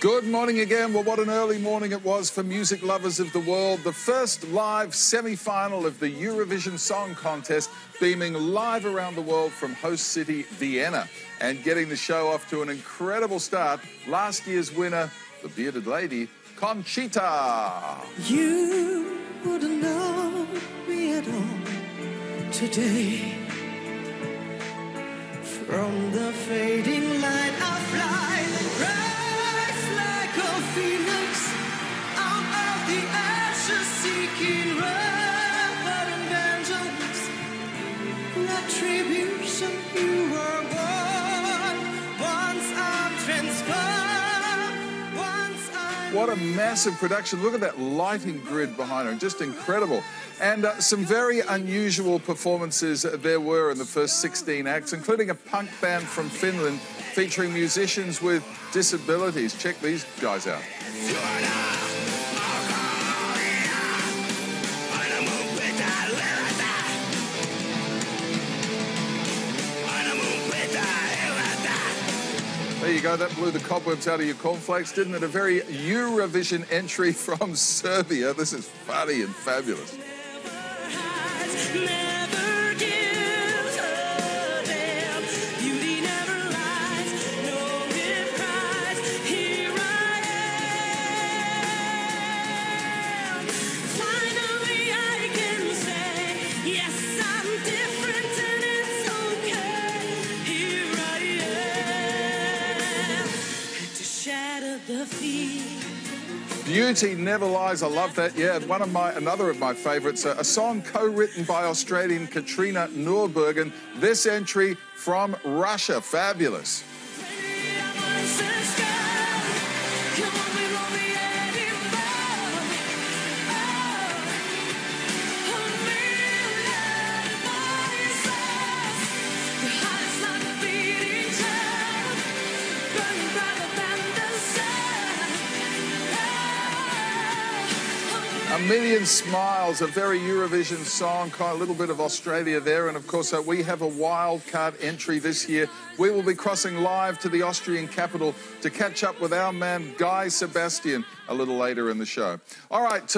Good morning again. Well, what an early morning it was for music lovers of the world. The first live semi final of the Eurovision Song Contest, beaming live around the world from host city Vienna and getting the show off to an incredible start. Last year's winner, the bearded lady, Conchita. You wouldn't know me at all today. From the fading light, I What a massive production. Look at that lighting grid behind her. Just incredible. And uh, some very unusual performances there were in the first 16 acts, including a punk band from Finland featuring musicians with disabilities. Check these guys out. There you go. That blew the cobwebs out of your cornflakes, didn't it? A very Eurovision entry from Serbia. This is funny and fabulous. Beauty never lies. I love that. Yeah, one of my another of my favourites. A, a song co-written by Australian Katrina Noorbergen. This entry from Russia. Fabulous. A million smiles, a very Eurovision song, a little bit of Australia there, and of course uh, we have a wild card entry this year. We will be crossing live to the Austrian capital to catch up with our man Guy Sebastian a little later in the show. All right,